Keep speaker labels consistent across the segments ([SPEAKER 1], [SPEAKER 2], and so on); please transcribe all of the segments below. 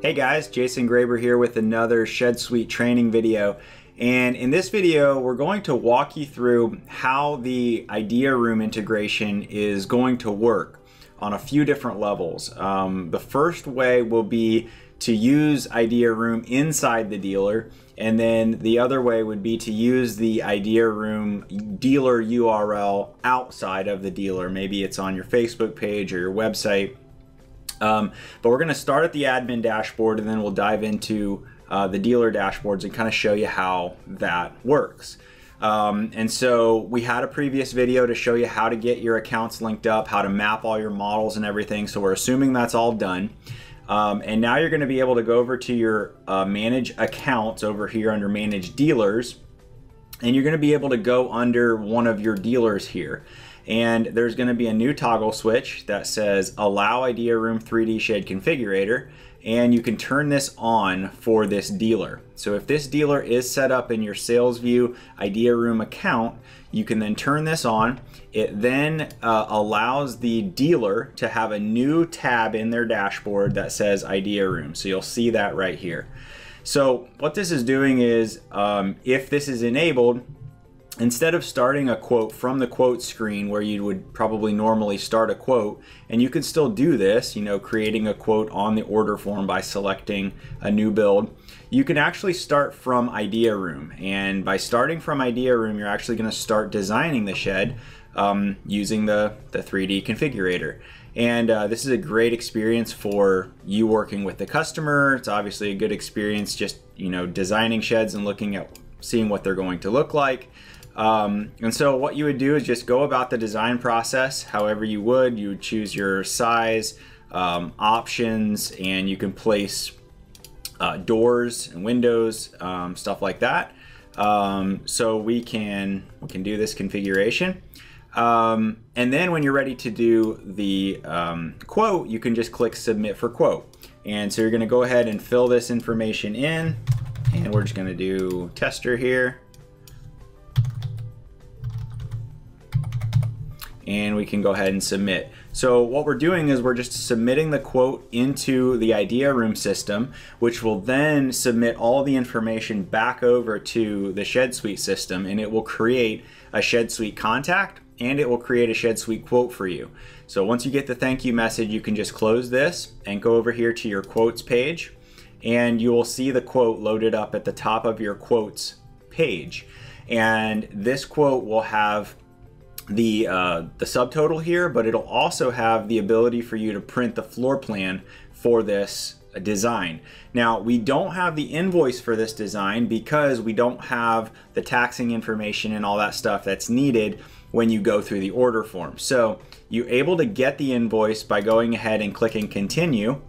[SPEAKER 1] Hey guys, Jason Graber here with another Shed Suite training video. And in this video, we're going to walk you through how the Idea Room integration is going to work on a few different levels. Um, the first way will be to use Idea Room inside the dealer, and then the other way would be to use the Idea Room dealer URL outside of the dealer. Maybe it's on your Facebook page or your website um, but we're going to start at the admin dashboard and then we'll dive into uh, the dealer dashboards and kind of show you how that works. Um, and so we had a previous video to show you how to get your accounts linked up, how to map all your models and everything. So we're assuming that's all done. Um, and now you're going to be able to go over to your uh, manage accounts over here under manage dealers. And you're going to be able to go under one of your dealers here and there's going to be a new toggle switch that says allow idea room 3d shed configurator and you can turn this on for this dealer. So if this dealer is set up in your sales view idea room account you can then turn this on. It then uh, allows the dealer to have a new tab in their dashboard that says idea room. So you'll see that right here. So what this is doing is um, if this is enabled instead of starting a quote from the quote screen where you would probably normally start a quote, and you can still do this, you know, creating a quote on the order form by selecting a new build, you can actually start from Idea Room. And by starting from Idea Room, you're actually going to start designing the shed um, using the, the 3D configurator. And uh, this is a great experience for you working with the customer. It's obviously a good experience just, you know, designing sheds and looking at seeing what they're going to look like. Um, and so what you would do is just go about the design process however you would. You would choose your size, um, options, and you can place uh, doors and windows, um, stuff like that. Um, so we can we can do this configuration. Um, and then when you're ready to do the um, quote, you can just click submit for quote. And so you're gonna go ahead and fill this information in and we're just gonna do tester here. And we can go ahead and submit. So what we're doing is we're just submitting the quote into the Idea Room system, which will then submit all the information back over to the Shed Suite system, and it will create a Shed Suite contact and it will create a Shed Suite quote for you. So once you get the thank you message, you can just close this and go over here to your quotes page, and you will see the quote loaded up at the top of your quotes page. And this quote will have the uh, the subtotal here, but it'll also have the ability for you to print the floor plan for this design. Now, we don't have the invoice for this design because we don't have the taxing information and all that stuff that's needed when you go through the order form. So you're able to get the invoice by going ahead and clicking continue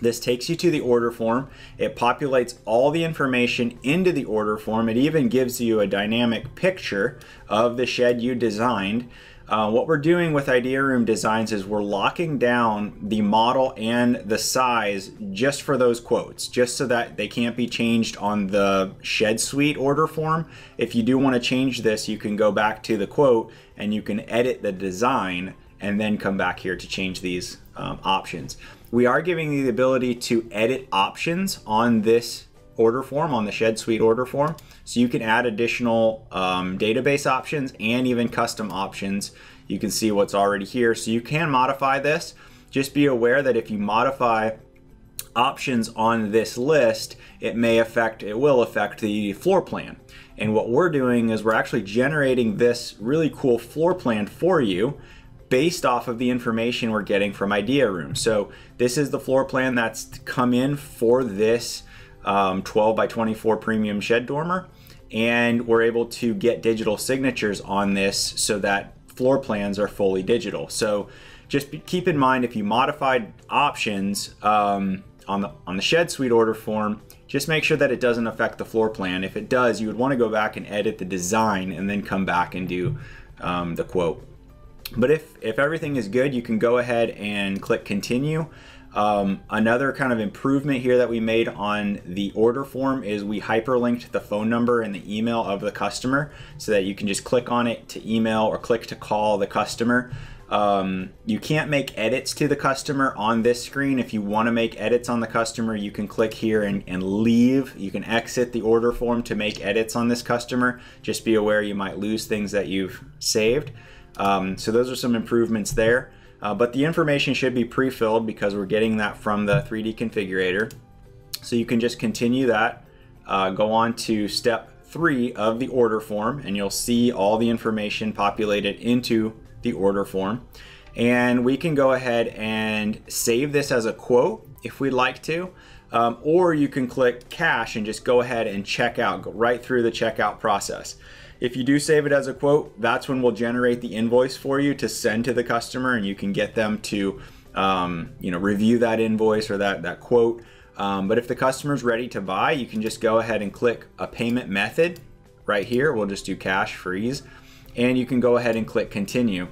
[SPEAKER 1] this takes you to the order form. It populates all the information into the order form. It even gives you a dynamic picture of the shed you designed. Uh, what we're doing with Idea Room Designs is we're locking down the model and the size just for those quotes, just so that they can't be changed on the Shed Suite order form. If you do want to change this, you can go back to the quote and you can edit the design and then come back here to change these um, options. We are giving you the ability to edit options on this order form, on the Shed Suite order form. So you can add additional um, database options and even custom options. You can see what's already here. So you can modify this. Just be aware that if you modify options on this list, it may affect, it will affect the floor plan. And what we're doing is we're actually generating this really cool floor plan for you based off of the information we're getting from Idea Room. So this is the floor plan that's come in for this um, 12 by 24 premium shed dormer. And we're able to get digital signatures on this so that floor plans are fully digital. So just keep in mind if you modified options um, on the on the shed suite order form, just make sure that it doesn't affect the floor plan. If it does, you would want to go back and edit the design and then come back and do um, the quote. But if, if everything is good, you can go ahead and click continue. Um, another kind of improvement here that we made on the order form is we hyperlinked the phone number and the email of the customer so that you can just click on it to email or click to call the customer. Um, you can't make edits to the customer on this screen. If you want to make edits on the customer, you can click here and, and leave. You can exit the order form to make edits on this customer. Just be aware you might lose things that you've saved. Um, so those are some improvements there. Uh, but the information should be pre-filled because we're getting that from the 3D configurator. So you can just continue that, uh, go on to step three of the order form, and you'll see all the information populated into the order form. And we can go ahead and save this as a quote if we'd like to. Um, or you can click cash and just go ahead and check out, go right through the checkout process. If you do save it as a quote, that's when we'll generate the invoice for you to send to the customer and you can get them to um, you know, review that invoice or that, that quote. Um, but if the customer's ready to buy, you can just go ahead and click a payment method right here. We'll just do cash freeze and you can go ahead and click continue.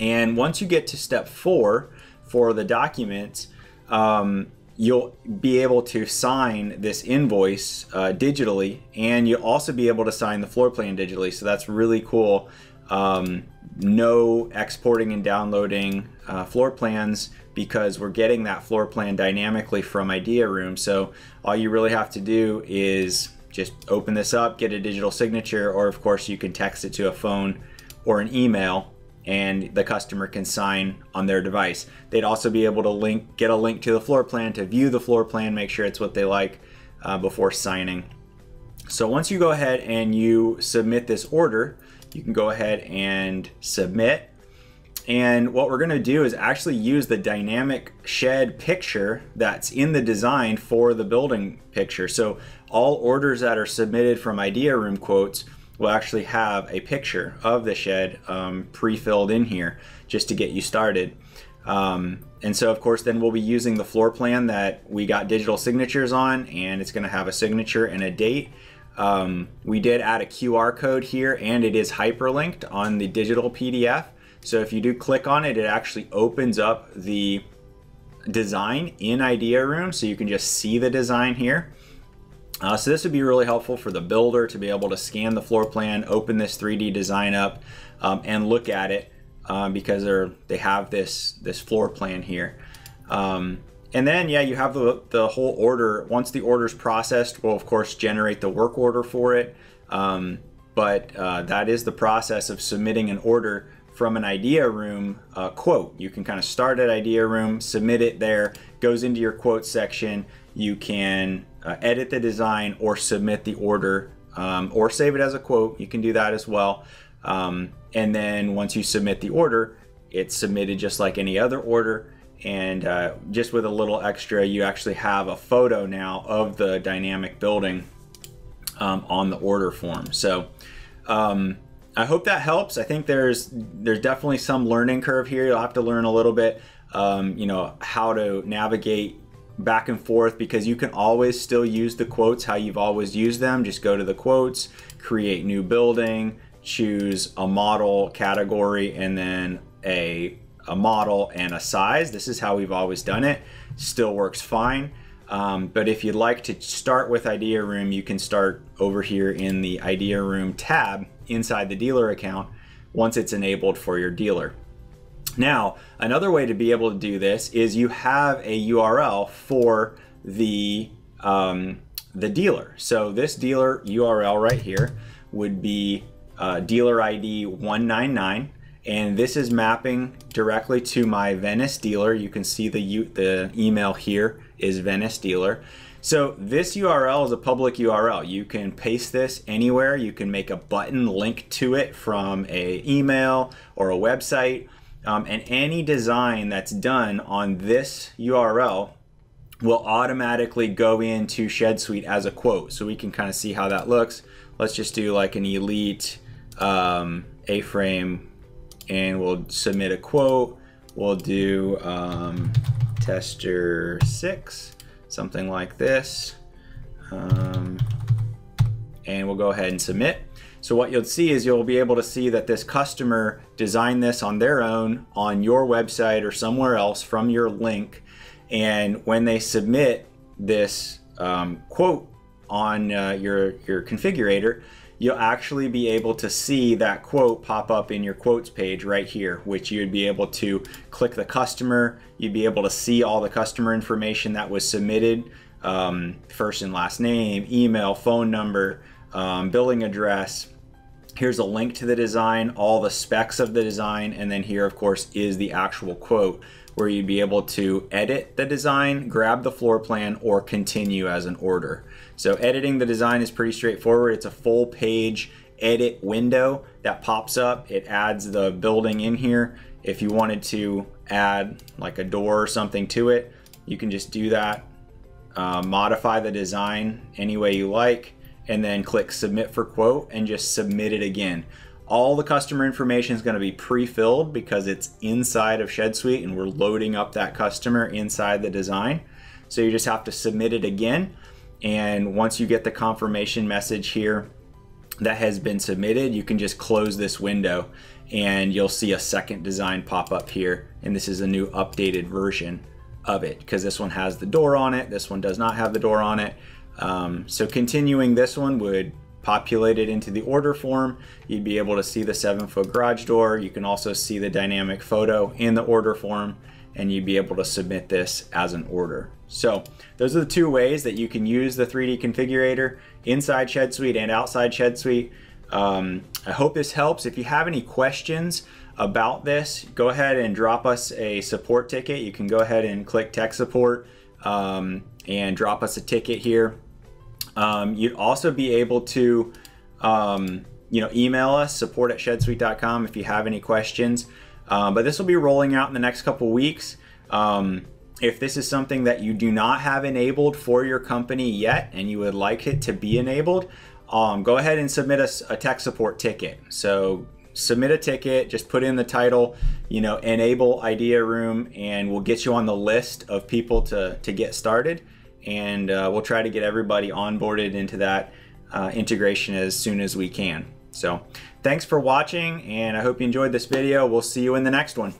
[SPEAKER 1] And once you get to step four for the documents, um, you'll be able to sign this invoice uh, digitally and you'll also be able to sign the floor plan digitally. So that's really cool. Um, no exporting and downloading uh, floor plans because we're getting that floor plan dynamically from Idea Room. So all you really have to do is just open this up, get a digital signature, or of course you can text it to a phone or an email and the customer can sign on their device. They'd also be able to link, get a link to the floor plan to view the floor plan, make sure it's what they like uh, before signing. So once you go ahead and you submit this order, you can go ahead and submit and what we're going to do is actually use the dynamic shed picture that's in the design for the building picture. So all orders that are submitted from Idea Room quotes will actually have a picture of the shed um, pre-filled in here just to get you started. Um, and so of course then we'll be using the floor plan that we got digital signatures on and it's going to have a signature and a date. Um, we did add a QR code here and it is hyperlinked on the digital PDF. So if you do click on it, it actually opens up the design in Idea Room so you can just see the design here. Uh, so this would be really helpful for the builder to be able to scan the floor plan, open this 3D design up, um, and look at it um, because they're they have this this floor plan here. Um, and then yeah, you have the the whole order. Once the order is processed, we'll of course generate the work order for it. Um, but uh, that is the process of submitting an order from an idea room uh, quote. You can kind of start at idea room, submit it there, goes into your quote section. You can uh, edit the design or submit the order um, or save it as a quote. You can do that as well. Um, and then once you submit the order, it's submitted just like any other order. And uh, just with a little extra, you actually have a photo now of the dynamic building um, on the order form. So um, I hope that helps. I think there's there's definitely some learning curve here. You'll have to learn a little bit, um, you know, how to navigate back and forth because you can always still use the quotes how you've always used them. Just go to the quotes, create new building, choose a model category, and then a a model and a size. This is how we've always done it. Still works fine. Um, but if you'd like to start with Idea Room, you can start over here in the Idea Room tab inside the dealer account once it's enabled for your dealer. Now, another way to be able to do this is you have a URL for the um, the dealer. So this dealer URL right here would be uh, dealer ID 199 and this is mapping directly to my Venice dealer. You can see the, the email here is Venice dealer. So this URL is a public URL. You can paste this anywhere. You can make a button link to it from a email or a website. Um, and any design that's done on this URL will automatically go into Shed Suite as a quote. So we can kind of see how that looks. Let's just do like an elite um, A-frame and we'll submit a quote. We'll do um, tester six something like this. Um, and we'll go ahead and submit. So what you'll see is you'll be able to see that this customer designed this on their own on your website or somewhere else from your link. And when they submit this um, quote on uh, your, your configurator, you'll actually be able to see that quote pop up in your quotes page right here, which you'd be able to click the customer. You'd be able to see all the customer information that was submitted, um, first and last name, email, phone number, um, billing address, Here's a link to the design, all the specs of the design, and then here, of course, is the actual quote where you'd be able to edit the design, grab the floor plan, or continue as an order. So editing the design is pretty straightforward. It's a full page edit window that pops up. It adds the building in here. If you wanted to add like a door or something to it, you can just do that. Uh, modify the design any way you like and then click submit for quote and just submit it again. All the customer information is going to be pre-filled because it's inside of Shed Suite and we're loading up that customer inside the design. So you just have to submit it again. And once you get the confirmation message here that has been submitted, you can just close this window and you'll see a second design pop up here. And this is a new updated version of it because this one has the door on it. This one does not have the door on it. Um, so continuing this one would populate it into the order form. You'd be able to see the seven foot garage door. You can also see the dynamic photo in the order form and you'd be able to submit this as an order. So those are the two ways that you can use the 3D configurator inside Shed Suite and outside ShedSuite. Um, I hope this helps. If you have any questions about this, go ahead and drop us a support ticket. You can go ahead and click tech support um, and drop us a ticket here. Um, you'd also be able to, um, you know, email us support at shedsuite.com if you have any questions. Um, but this will be rolling out in the next couple weeks. Um, if this is something that you do not have enabled for your company yet and you would like it to be enabled, um, go ahead and submit us a tech support ticket. So submit a ticket, just put in the title, you know, enable Idea Room, and we'll get you on the list of people to, to get started. And uh, we'll try to get everybody onboarded into that uh, integration as soon as we can. So thanks for watching, and I hope you enjoyed this video. We'll see you in the next one.